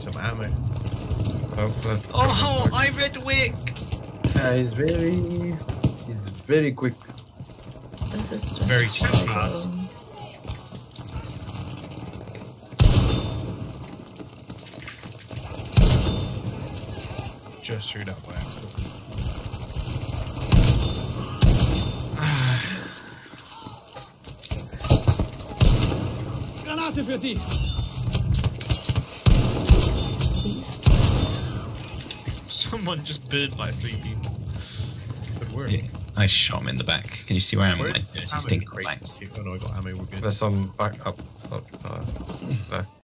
some ammo. Oh, uh, Oh, I read Wick! yeah, he's very, he's very quick. This is Very just fast. Just threw that by accident. Granate für Sie! Someone just burned my three people. Good work. Yeah, I shot him in the back. Can you see where I am? with Where's my the dirty ammo in the crate? back? Oh no, I got ammo. We're good. There's some back up. up uh, there.